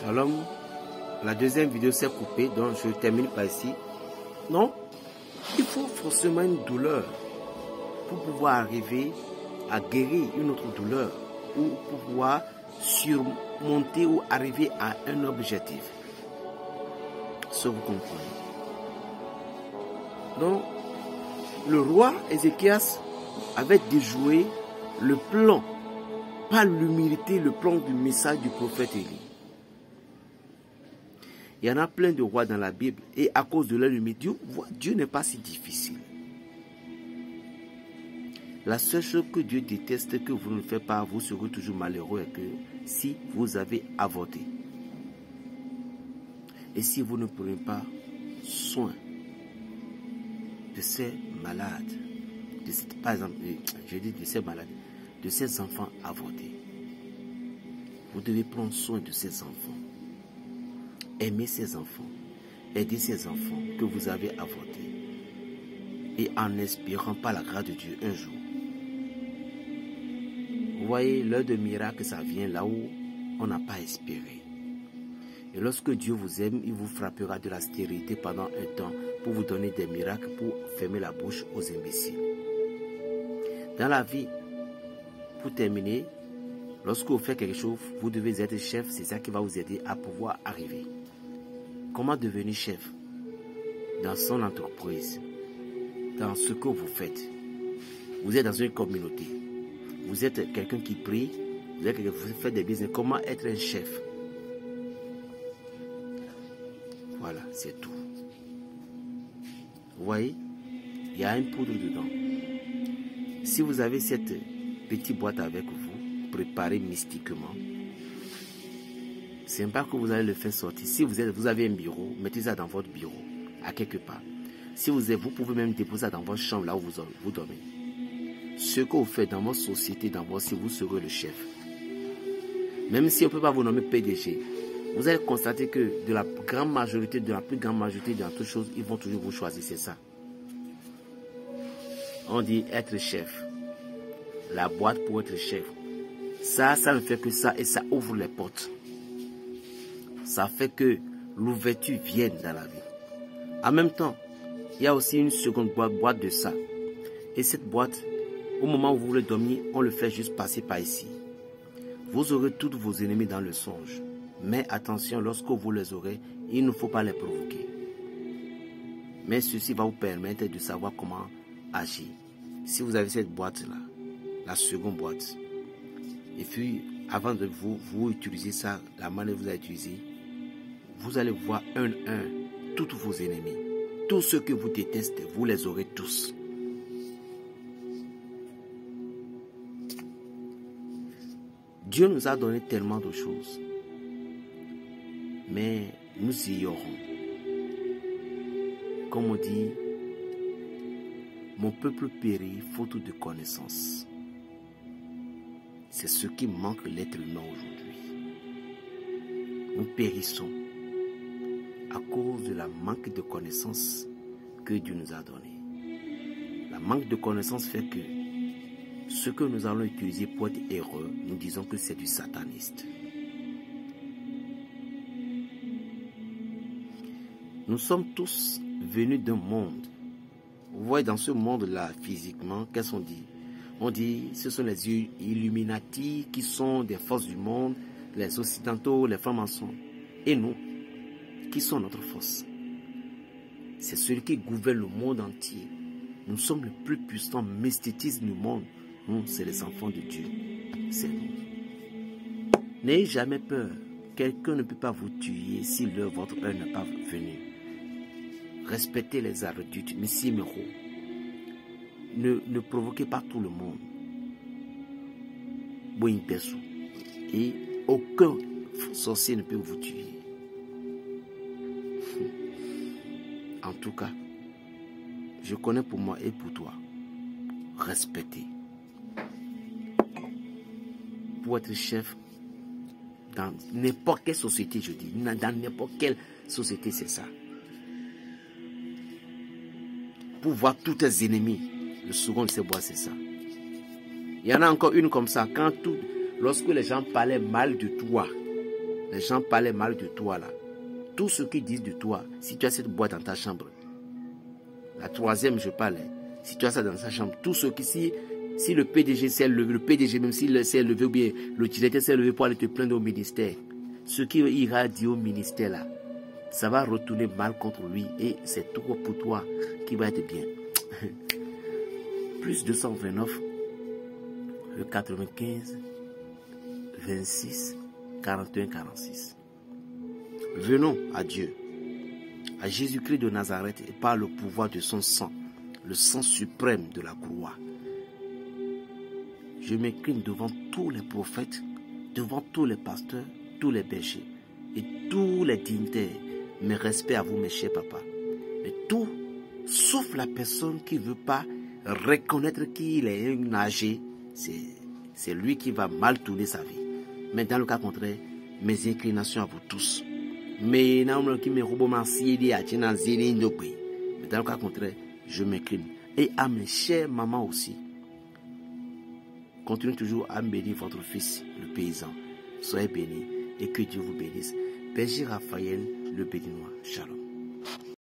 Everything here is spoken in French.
Shalom. La deuxième vidéo s'est coupée, donc je termine par ici. Non, il faut forcément une douleur pour pouvoir arriver à guérir une autre douleur ou pouvoir surmonter ou arriver à un objectif. Ça vous comprenez. Donc, le roi Ézéchias avait déjoué le plan, pas l'humilité, le plan du message du prophète Élie. Il y en a plein de rois dans la Bible et à cause de leur humilité, Dieu, n'est pas si difficile. La seule chose que Dieu déteste que vous ne faites pas, vous serez toujours malheureux que si vous avez avorté. Et si vous ne prenez pas soin de ces malades, de par exemple, euh, je dis de ces malades, de ces enfants avortés, vous devez prendre soin de ces enfants. Aimer ces enfants. Aider ces enfants que vous avez avortés. Et en espérant par la grâce de Dieu un jour. Vous voyez, l'heure de miracle, ça vient là où on n'a pas espéré. Et lorsque Dieu vous aime, il vous frappera de la stérilité pendant un temps pour vous donner des miracles, pour fermer la bouche aux imbéciles. Dans la vie, pour terminer, lorsque vous faites quelque chose, vous devez être chef, c'est ça qui va vous aider à pouvoir arriver. Comment devenir chef dans son entreprise, dans ce que vous faites? Vous êtes dans une communauté. Vous êtes quelqu'un qui prie. Vous, êtes, vous faites des business. Comment être un chef? Voilà, c'est tout. Vous voyez? Il y a une poudre dedans. Si vous avez cette petite boîte avec vous, préparée mystiquement, pas que vous allez le faire sortir. Si vous, êtes, vous avez un bureau, mettez ça dans votre bureau, à quelque part. Si vous êtes, vous pouvez même déposer ça dans votre chambre, là où vous, vous dormez. Ce que vous faites dans votre société, dans votre si vous serez le chef. Même si on ne peut pas vous nommer PDG, vous allez constater que de la grande majorité, de la plus grande majorité de toutes choses, ils vont toujours vous choisir, c'est ça. On dit être chef. La boîte pour être chef. Ça, ça ne fait que ça et ça ouvre les portes ça fait que l'ouverture vienne dans la vie. En même temps, il y a aussi une seconde boîte, de ça. Et cette boîte, au moment où vous voulez dormir, on le fait juste passer par ici. Vous aurez tous vos ennemis dans le songe. Mais attention, lorsque vous les aurez, il ne faut pas les provoquer. Mais ceci va vous permettre de savoir comment agir. Si vous avez cette boîte-là, la seconde boîte, et puis avant de vous, vous utiliser ça, la manière que vous avez utilisé, vous allez voir un un tous vos ennemis. Tous ceux que vous détestez, vous les aurez tous. Dieu nous a donné tellement de choses. Mais nous y aurons. Comme on dit, mon peuple périt faute de connaissance. C'est ce qui manque l'être humain aujourd'hui. Nous périssons à cause de la manque de connaissances que Dieu nous a donné. La manque de connaissances fait que ce que nous allons utiliser pour être heureux, nous disons que c'est du sataniste. Nous sommes tous venus d'un monde. Vous voyez dans ce monde-là, physiquement, qu'est-ce qu'on dit? On dit ce sont les Illuminati qui sont des forces du monde, les Occidentaux, les francs-maçons. Et nous, qui sont notre force. C'est celui qui gouverne le monde entier. Nous sommes le plus puissant mysthétisme du monde. Nous, c'est les enfants de Dieu. C'est nous. N'ayez jamais peur. Quelqu'un ne peut pas vous tuer si l'heure votre heure n'est pas venue. Respectez les adultes, mais si ne, ne provoquez pas tout le monde. Et aucun sorcier ne peut vous tuer. En tout cas, je connais pour moi et pour toi. Respecter. Pour être chef dans n'importe quelle société, je dis, dans n'importe quelle société, c'est ça. Pour voir tous tes ennemis, le second de ces bois, c'est ça. Il y en a encore une comme ça. Quand tout, lorsque les gens parlaient mal de toi, les gens parlaient mal de toi là. Tout ce qu'ils disent de toi, si tu as cette boîte dans ta chambre. La troisième, je parlais. Si tu as ça dans sa chambre, tout ce qui, si, si le PDG s'est levé, le PDG même s'il s'est levé ou bien le directeur s'est levé pour aller te plaindre au ministère, ce qui ira dire au ministère là, ça va retourner mal contre lui et c'est tout pour toi qui va être bien. Plus 229, le 95, 26, 41, 46. Venons à Dieu, à Jésus-Christ de Nazareth et par le pouvoir de son sang, le sang suprême de la croix. Je m'incline devant tous les prophètes, devant tous les pasteurs, tous les bergers et tous les dignitaires. Mes respects à vous, mes chers papas. Mais tout, sauf la personne qui ne veut pas reconnaître qu'il est un âgé, c'est lui qui va mal tourner sa vie. Mais dans le cas contraire, mes inclinations à vous tous. Mais dans le cas contraire, je m'incline. Et à mes chers mamans aussi. Continuez toujours à bénir votre fils, le paysan. Soyez bénis et que Dieu vous bénisse. Berger Raphaël, le béninois. Shalom.